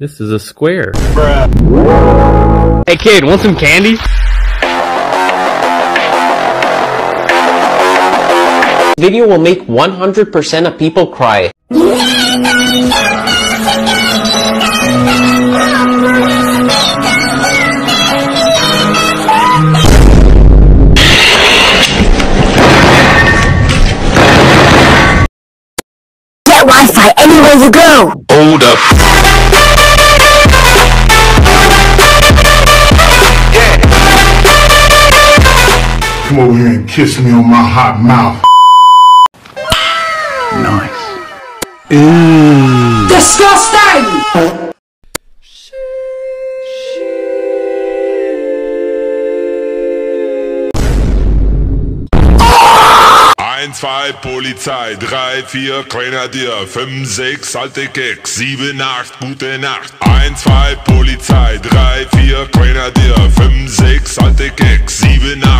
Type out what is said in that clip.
This is a square. Bruh. Hey kid, want some candy? Video will make 100% of people cry. Get Wi-Fi anywhere you go! over here and kiss me on my hot mouth. Nice. Ooh. Mmm. Disgusting! zwei, Polizei, drei, vier, Grenadier, fünf, sechs, alte Keks, sieben, acht, gute Nacht. Eins, zwei, Polizei, drei, vier, Grenadier, fünf, sechs, alte Keks, sieben, acht.